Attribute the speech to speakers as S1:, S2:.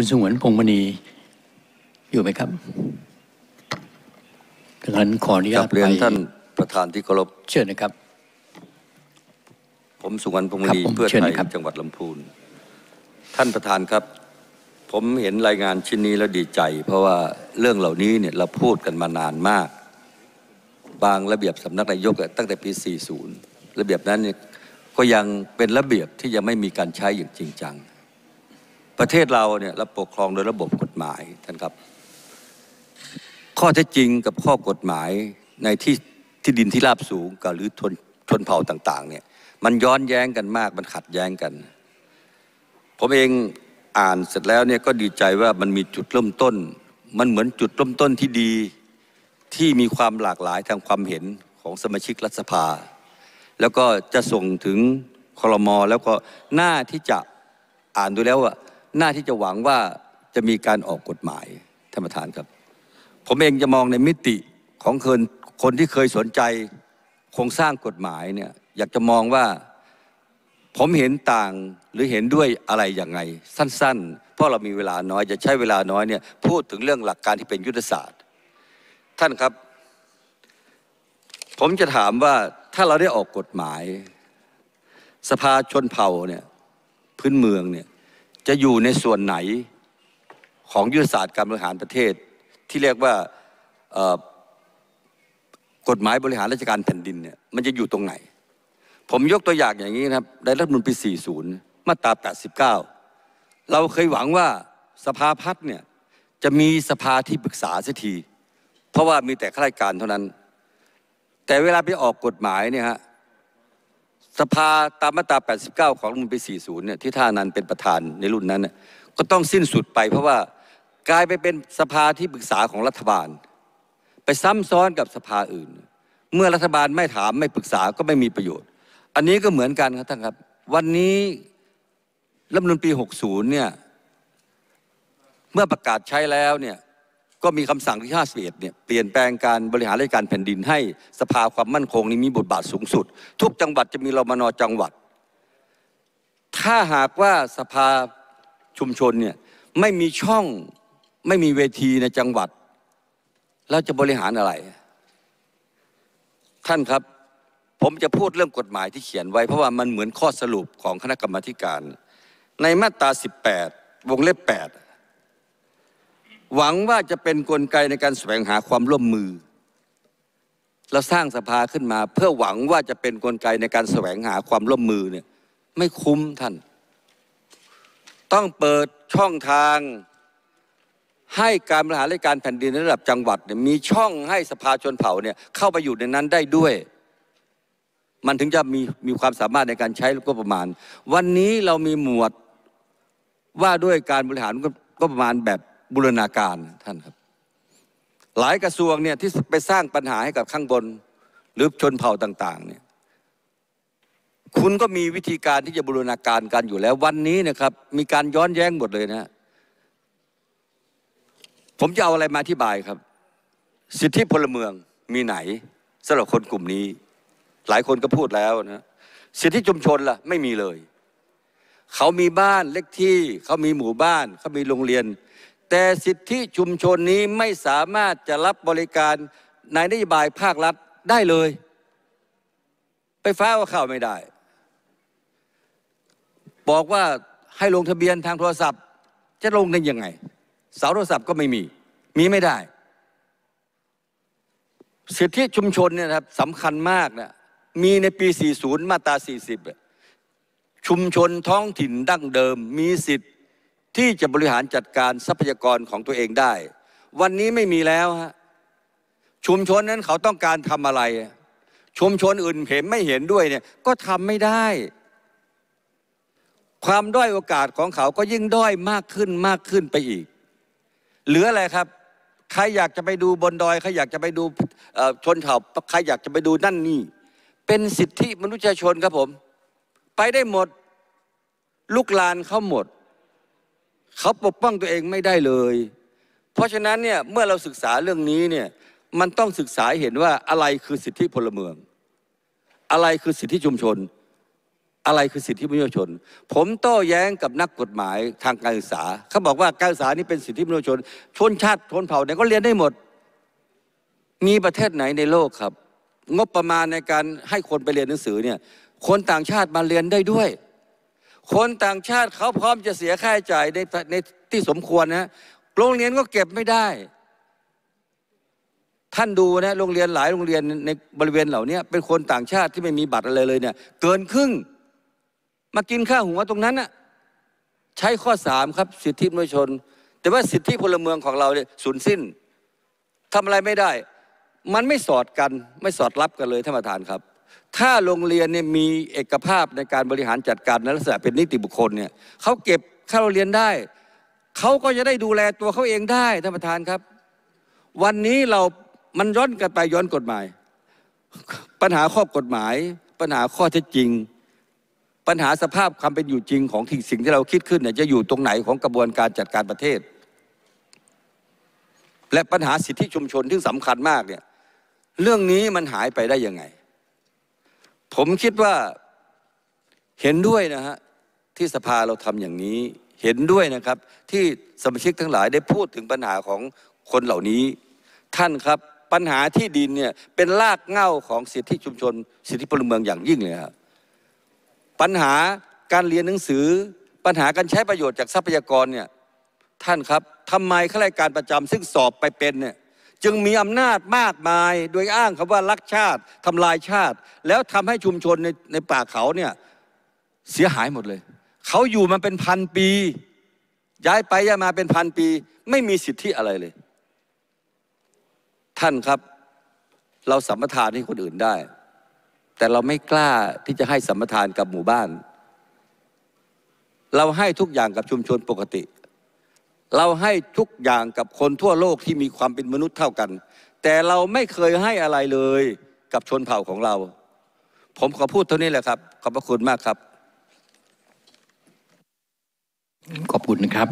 S1: คุณสงวนพงษ์มณีอยู่ไหมครับดังนั้นขออนุ
S2: ก
S1: ญา
S2: ลั
S1: ต
S2: บเรียน
S1: ไป
S2: ท่านประธานที่เคารพ
S1: เชิญนะครับ
S2: ผมสุวรรณพงษ์ม
S1: ครับ
S2: ณี
S1: ผม
S2: เพื่อ
S1: เชิญ
S2: ไทย
S1: นะครับ
S2: จังหวัดลำพูน ท่านประธานครับ ผมเห็นรายงานชิ้นนี้แล้วดีใจ เพราะว่าเรื่องเหล่านี้เนี่ยเราพูดกันมานานมาก บางระเบียบสำนักนายกอะตั้งแต่ปี 40 ระเบียบนั้นเนี่ยก็ยังเป็นระเบียบที่ยังไม่มีการใช้อย่างจริงจัง ประเทศเราเนี่ยเราปกครองโดยระบบกฎหมายท่านครับ ข้อเท็จจริงกับข้อกฎหมายในที่ที่ดินที่ราบสูงกับหรือชนชนเผ่าต่าง ๆ เนี่ย มันย้อนแย้งกันมากมันขัดแย้งกัน ผมเองอ่านเสร็จแล้วเนี่ยก็ดีใจว่ามันมีจุดเริ่มต้น มันเหมือนจุดเริ่มต้นที่ดีที่มีความหลากหลายทางความเห็นของสมาชิกรัฐสภา แล้วก็จะส่งถึงคลมแล้วก็หน้าที่จะอ่านดูแล้วว่า น้าที่จะหวังว่าจะมีการออกกฎหมายท่านประธานครับ ผมเองจะมองในมิติของคนคนที่เคยสนใจโครงสร้างกฎหมายเนี่ยอยากจะมองว่าผมเห็นต่างหรือเห็นด้วยอะไรอย่างไง สั้น ๆ เพราะเรามีเวลาน้อยจะใช้เวลาน้อยเนี่ยพูดถึงเรื่องหลักการที่เป็นยุทธศาสตร์ ท่านครับ ผมจะถามว่าถ้าเราได้ออกกฎหมาย สภาชนเผ่าเนี่ยพื้นเมืองเนี่ย จะอยู่ในส่วนไหนของยุทธศาสตร์การบริหารประเทศ ที่เรียกว่ากฎหมายบริหารราชการแผ่นดินเนี่ยมันจะอยู่ตรงไหน ผมยกตัวอย่างอย่างนี้นะครับในรัฐมนูลปี 40 มาตรา 89 เราเคยหวังว่าสภาพัฒน์เนี่ยจะมีสภาที่ปรึกษาเสียที เพราะว่ามีแต่ข้าราชการเท่านั้น แต่เวลาไปออกกฎหมายเนี่ยฮะ สภาตามมาตรา 89 ของรัฐมนูลปี40 เนี่ยที่ท่านันเป็นประธานในรุ่นนั้นเนี่ยก็ต้องสิ้นสุดไปเพราะว่ากลายไปเป็นสภาที่ปรึกษาของรัฐบาล ไปซ้ำซ้อนกับสภาอื่น เมื่อรัฐบาลไม่ถามไม่ปรึกษาก็ไม่มีประโยชน์ อันนี้ก็เหมือนกันครับท่านครับ วันนี้รัฐมนูลปี 60 เนี่ยเมื่อประกาศใช้แล้วเนี่ย ก็มีคำสั่งที่51เนี่ยเปลี่ยนแปลงการบริหารราชการแผ่นดินให้สภาความมั่นคงนี้มีบทบาทสูงสุด ทุกจังหวัดจะมีรมนจังหวัด ถ้าหากว่าสภาชุมชนเนี่ยไม่มีช่องไม่มีเวทีในจังหวัด แล้วจะบริหารอะไร ท่านครับ ผมจะพูดเรื่องกฎหมายที่เขียนไว้เพราะว่ามันเหมือนข้อสรุปของคณะกรรมการ ในมาตรา 18 วงเล็บ 8 หวังว่าจะเป็นนกลไกในการแสวงหาความร่วมมือ เราสร้างสภาขึ้นมา เพื่อหวังว่าจะเป็นนกลไกในการแสวงหาความร่วมมือเนี่ยไม่คุ้มท่าน ต้องเปิดช่องทางให้การบริหารราชการแผ่นดินในระดับจังหวัดเนี่ยมีช่องให้สภาชนเผ่าเนี่ยเข้าไปอยู่ในนั้นได้ด้วย มันถึงจะมีมีความสามารถในการใช้ก็ประมาณ วันนี้เรามีหมวดว่าด้วยการบริหารก็ประมาณแบบ บูรณาการท่านครับ หลายกระทรวงเนี่ยที่ไปสร้างปัญหาให้กับข้างบน หรือชนเผ่าต่างๆเนี่ยคุณก็มีวิธีการที่จะบูรณาการกันอยู่แล้ว วันนี้นะครับ มีการย้อนแย้งหมดเลยนะ ผมจะเอาอะไรมาอธิบายครับ สิทธิพลเมืองมีไหนสำหรับคนกลุ่มนี้ หลายคนก็พูดแล้วนะสิทธิชุมชนล่ะไม่มีเลย เขามีบ้านเล็กที่ เขามีหมู่บ้าน เขามีโรงเรียน แต่สิทธิชุมชนนี้ไม่สามารถจะรับบริการในนโยบายภาครัฐได้เลย ไปฟ้าก็เข้าไม่ได้ บอกว่าให้ลงทะเบียนทางโทรศัพท์ จะลงกันยังไง เสาโทรศัพท์ก็ไม่มี มีไม่ได้ สิทธิชุมชนเนี่ยครับสำคัญมากนะมีในปี 40 มาตรา 40 ชุมชนท้องถิ่นดั้งเดิมมีสิทธิ์ ที่จะบริหารจัดการทรัพยากรของตัวเองได้ วันนี้ไม่มีแล้วฮะชุมชนนั้นเขาต้องการทำอะไร ชุมชนอื่นเห็นไม่เห็นด้วยเนี่ยก็ทำไม่ได้ ความด้อยโอกาสของเขาก็ยิ่งด้อยมากขึ้นมากขึ้นไปอีก เหลืออะไรครับ ใครอยากจะไปดูบนดอยใครอยากจะไปดูชนเผ่าใครอยากจะไปดูนั่นนี่ เป็นสิทธิมนุษยชนครับผม ไปได้หมด ลูกลานเขาหมด เขาปกป้องตัวเองไม่ได้เลย เพราะฉะนั้นเนี่ยเมื่อเราศึกษาเรื่องนี้เนี่ยมันต้องศึกษาเห็นว่าอะไรคือสิทธิพลเมือง อะไรคือสิทธิชุมชน อะไรคือสิทธิมนุษยชน ผมโต้แย้งกับนักกฎหมายทางการศึกษาเขาบอกว่าการศึกษานี่เป็นสิทธิมนุษยชน ชนชาติชนเผ่าเนี่ยก็เรียนได้หมด มีประเทศไหนในโลกครับ งบประมาณในการให้คนไปเรียนหนังสือเนี่ยคนต่างชาติมาเรียนได้ด้วย คนต่างชาติเขาพร้อมจะเสียค่าใช้จ่ายในในที่สมควรนะโรงเรียนก็เก็บไม่ได้ ท่านดูนะโรงเรียนหลายโรงเรียนในบริเวณเหล่านี้เป็นคนต่างชาติที่ไม่มีบัตรอะไรเลยเนี่ย เกินครึ่ง มากินข้าวหัวตรงนั้นน่ะใช้ข้อสามครับสิทธิมนุษยชน แต่ว่าสิทธิพลเมืองของเราเนี่ยสูญสิ้นทำอะไรไม่ได้ มันไม่สอดกันไม่สอดรับกันเลยท่านประธานครับ ถ้าโรงเรียนเนี่ยมีเอกภาพในการบริหารจัดการในลักษณะเป็นนิติบุคคลเนี่ยเขาเก็บค่าเราเรียนได้ เขาก็จะได้ดูแลตัวเขาเองได้ท่านประธานครับ วันนี้เรามันย้อนกันไปย้อนกฎหมาย ปัญหาข้อกฎหมาย ปัญหาข้อเท็จจริง ปัญหาสภาพความเป็นอยู่จริงของสิ่งที่เราคิดขึ้นเนี่ยจะอยู่ตรงไหนของกระบวนการจัดการประเทศ และปัญหาสิทธิชุมชนที่สำคัญมากเนี่ยเรื่องนี้มันหายไปได้ยังไง ผมคิดว่าเห็นด้วยนะฮะที่สภาเราทำอย่างนี้ เห็นด้วยนะครับ ที่สมาชิกทั้งหลายได้พูดถึงปัญหาของคนเหล่านี้ ท่านครับปัญหาที่ดินเนี่ยเป็นรากเหง้าของสิทธิชุมชน สิทธิพลเมืองอย่างยิ่งเลยครับปัญหาการเรียนหนังสือ ปัญหาการใช้ประโยชน์จากทรัพยากรเนี่ยท่านครับทำไมข้าราชการประจำซึ่งสอบไปเป็นเนี่ย จึงมีอำนาจมากมายโดยอ้างคำว่ารักชาติทำลายชาติ แล้วทำให้ชุมชนในในป่าเขาเนี่ยเสียหายหมดเลย เขาอยู่มาเป็นพันปี ย้ายไปย้ายมาเป็นพันปี ไม่มีสิทธิอะไรเลย ท่านครับ เราสัมปทานให้คนอื่นได้ แต่เราไม่กล้าที่จะให้สัมปทานกับหมู่บ้าน เราให้ทุกอย่างกับชุมชนปกติ เราให้ทุกอย่างกับคนทั่วโลกที่มีความเป็นมนุษย์เท่ากัน แต่เราไม่เคยให้อะไรเลยกับชนเผ่าของเรา ผมขอพูดเท่านี้แหละครับ ขอบพระคุณมากครับ
S1: ขอบคุณนะครับ